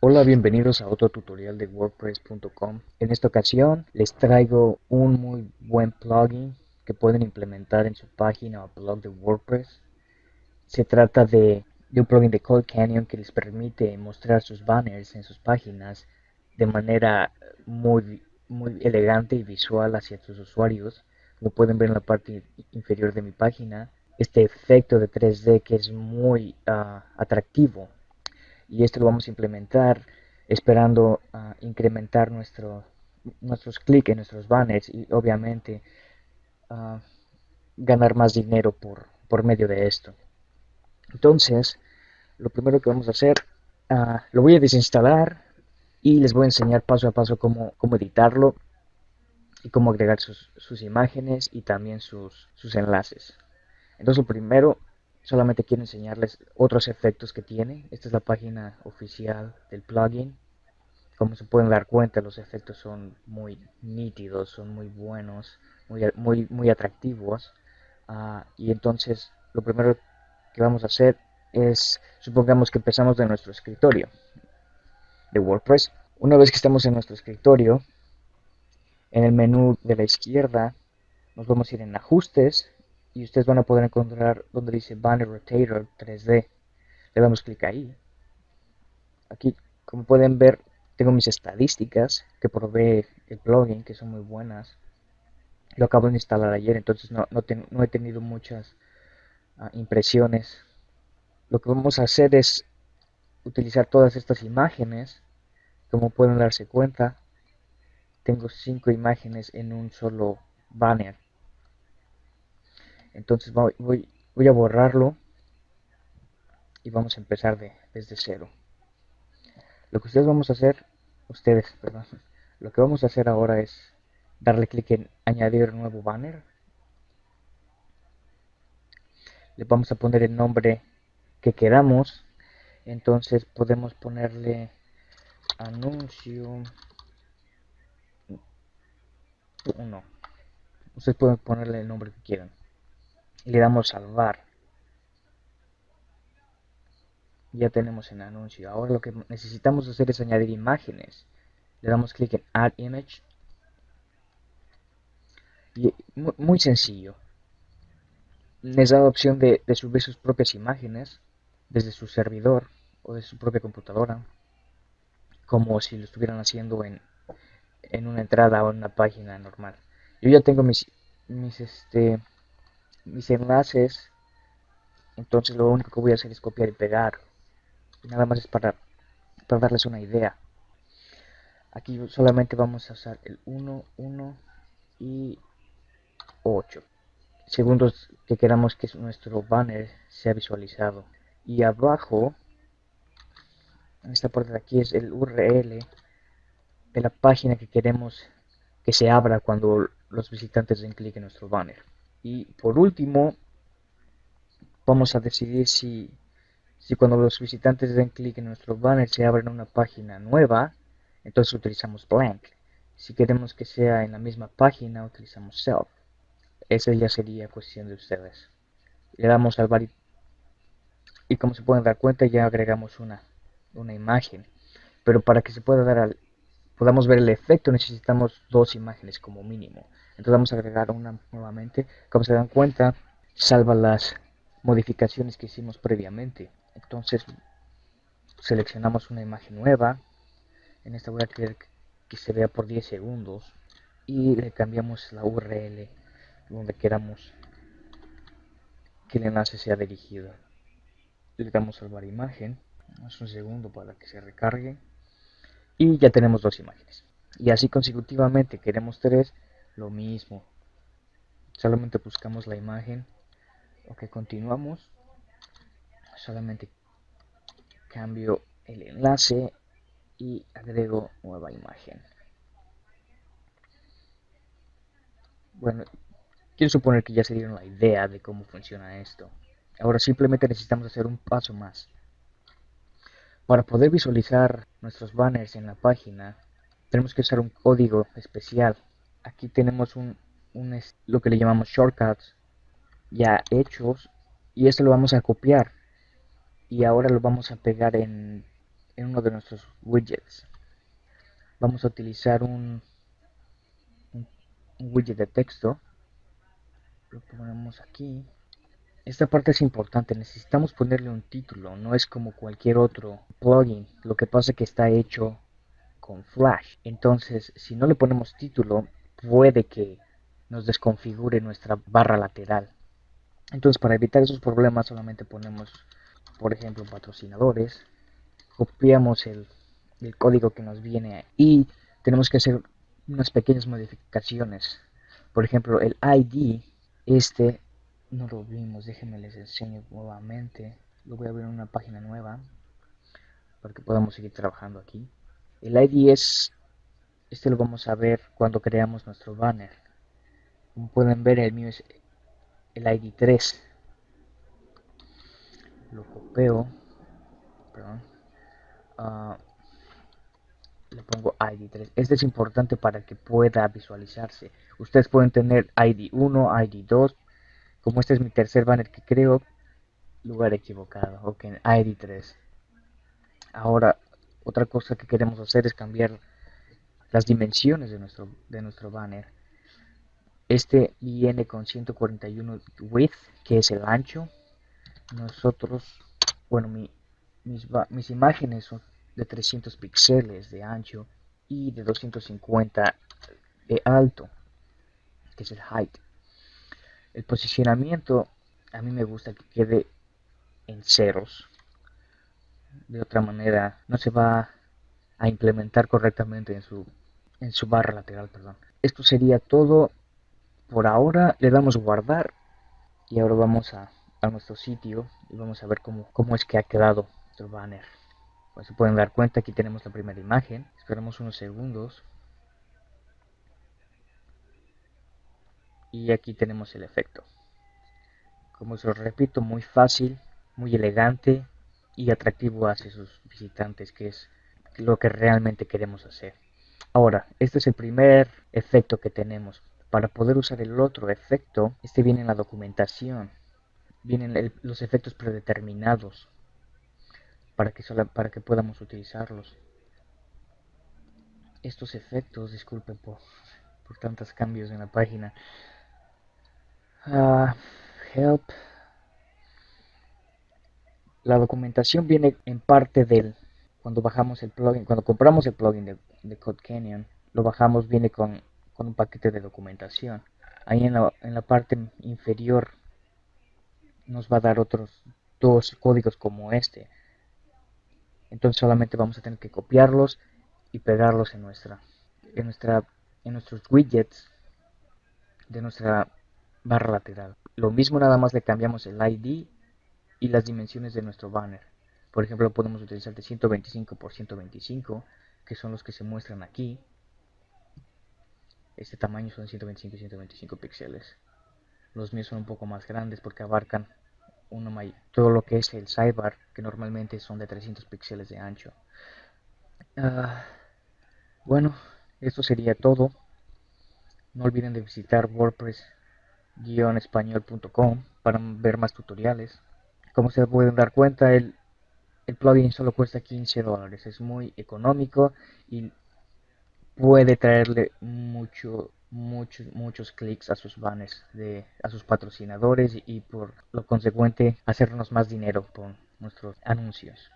Hola, bienvenidos a otro tutorial de WordPress.com. En esta ocasión les traigo un muy buen plugin que pueden implementar en su página o blog de WordPress. Se trata de, un plugin de Code Canyon que les permite mostrar sus banners en sus páginas de manera muy, muy elegante y visual hacia sus usuarios. Como pueden ver en la parte inferior de mi página, este efecto de 3D que es muy ah, atractivo y esto lo vamos a implementar esperando uh, incrementar nuestro, nuestros clics en nuestros banners y obviamente uh, ganar más dinero por, por medio de esto. Entonces, lo primero que vamos a hacer, uh, lo voy a desinstalar y les voy a enseñar paso a paso cómo, cómo editarlo y cómo agregar sus, sus imágenes y también sus, sus enlaces. Entonces, lo primero solamente quiero enseñarles otros efectos que tiene. Esta es la página oficial del plugin. Como se pueden dar cuenta, los efectos son muy nítidos, son muy buenos, muy, muy, muy atractivos. Ah, y entonces, lo primero que vamos a hacer es, supongamos que empezamos de nuestro escritorio de WordPress. Una vez que estamos en nuestro escritorio, en el menú de la izquierda, nos vamos a ir en ajustes y ustedes van a poder encontrar donde dice Banner Rotator 3D. Le damos clic ahí. Aquí, como pueden ver, tengo mis estadísticas que provee el plugin, que son muy buenas. Lo acabo de instalar ayer, entonces no, no, he tenido muchas impresiones. Lo que vamos a hacer es utilizar todas estas imágenes. Como pueden darse cuenta, tengo cinco imágenes en un solo banner entonces voy, voy, a borrarlo y vamos a empezar de, desde cero lo que ustedes vamos a hacer ustedes perdón lo que vamos a hacer ahora es darle clic en añadir nuevo banner le vamos a poner el nombre que queramos. Entonces podemos ponerle anuncio. 1 ustedes pueden ponerle el nombre que quieran. Le damos salvar. Ya tenemos el anuncio. Ahora lo que necesitamos hacer es añadir imágenes. Le damos clic en add image. Y muy, sencillo les da la opción de, subir sus propias imágenes desde su servidor o de su propia computadora como si lo estuvieran haciendo en, en una entrada o en una página normal. Yo ya tengo mis mis este mis enlaces entonces lo único que voy a hacer es copiar y pegar. Nada más es para, para darles una idea. Aquí solamente vamos a usar el 1, 1 y 8 segundos que queramos que nuestro banner sea visualizado y abajo en esta parte de aquí es el URL de la página que queremos que se abra cuando los visitantes den clic en nuestro banner y por último, vamos a decidir si, si cuando los visitantes den clic en nuestro banner se abre una página nueva, entonces utilizamos blank. Si queremos que sea en la misma página, utilizamos self. Esa ya sería cuestión de ustedes. Le damos al bar y como se pueden dar cuenta ya agregamos una, una imagen. Pero para que se pueda dar al, podamos ver el efecto necesitamos dos imágenes como mínimo. Entonces vamos a agregar una nuevamente. Como se dan cuenta, salva las modificaciones que hicimos previamente. Entonces seleccionamos una imagen nueva. En esta voy a querer que se vea por 10 segundos. Y le cambiamos la URL donde queramos que el enlace sea dirigido. Le damos salvar imagen. Un segundo para que se recargue y ya tenemos dos imágenes y así consecutivamente queremos tres lo mismo solamente buscamos la imagen ok continuamos solamente cambio el enlace y agrego nueva imagen bueno quiero suponer que ya se dieron la idea de cómo funciona esto Ahora simplemente necesitamos hacer un paso más. Para poder visualizar nuestros banners en la página, tenemos que usar un código especial. Aquí tenemos un, lo que le llamamos shortcuts ya hechos y esto lo vamos a copiar y ahora lo vamos a pegar en, uno de nuestros widgets. Vamos a utilizar un widget de texto. Lo ponemos aquí esta parte es importante, necesitamos ponerle un título, no es como cualquier otro plugin. Lo que pasa es que está hecho con Flash. Entonces, si no le ponemos título, puede que nos desconfigure nuestra barra lateral. Entonces, para evitar esos problemas, solamente ponemos, por ejemplo, patrocinadores, copiamos el, el código que nos viene y tenemos que hacer unas pequeñas modificaciones. Por ejemplo, el ID, este no lo vimos, déjenme les enseño nuevamente. Lo voy a abrir en una página nueva para que podamos seguir trabajando aquí. El ID es, este lo vamos a ver cuando creamos nuestro banner. Como pueden ver, el mío es el ID 3. Lo copio, perdón. Uh, le pongo ID 3. Este es importante para que pueda visualizarse. Ustedes pueden tener ID 1, ID 2, como este es mi tercer banner que creo, lugar equivocado, ok, ID3. Ahora, otra cosa que queremos hacer es cambiar las dimensiones de nuestro, de nuestro banner. Este viene con 141 width, que es el ancho. Nosotros, bueno, mi, mis, mis imágenes son de 300 píxeles de ancho y de 250 de alto, que es el height. El posicionamiento a mí me gusta que quede en ceros. De otra manera no se va a implementar correctamente en su, en su barra lateral. Perdón. Esto sería todo por ahora. Le damos guardar y ahora vamos a, a nuestro sitio y vamos a ver cómo, cómo es que ha quedado nuestro banner. Pues se pueden dar cuenta, aquí tenemos la primera imagen. Esperamos unos segundos. y aquí tenemos el efecto. Como os repito muy fácil muy elegante y atractivo hacia sus visitantes que es lo que realmente queremos hacer. Ahora este es el primer efecto que tenemos. Para poder usar el otro efecto este viene en la documentación. Vienen los efectos predeterminados para que, para que podamos utilizarlos estos efectos disculpen por, por tantos cambios en la página Ah, help. La documentación viene en parte del cuando bajamos el plugin, cuando compramos el plugin de, de Code Canyon, lo bajamos viene con, con un paquete de documentación. Ahí en la, en la parte inferior nos va a dar otros dos códigos como este. Entonces solamente vamos a tener que copiarlos y pegarlos en nuestra en nuestra en nuestros widgets de nuestra barra lateral. Lo mismo nada más le cambiamos el ID y las dimensiones de nuestro banner. Por ejemplo, podemos utilizar de 125 por 125, que son los que se muestran aquí. Este tamaño son 125 y 125 píxeles. Los míos son un poco más grandes porque abarcan uno todo lo que es el sidebar, que normalmente son de 300 píxeles de ancho. Ah, bueno, esto sería todo. No olviden de visitar WordPress español.com para ver más tutoriales. Como se pueden dar cuenta, el, el plugin solo cuesta 15 dólares. Es muy económico y puede traerle mucho, muchos, muchos clics a sus banners, de, a sus patrocinadores y por lo consecuente hacernos más dinero con nuestros anuncios.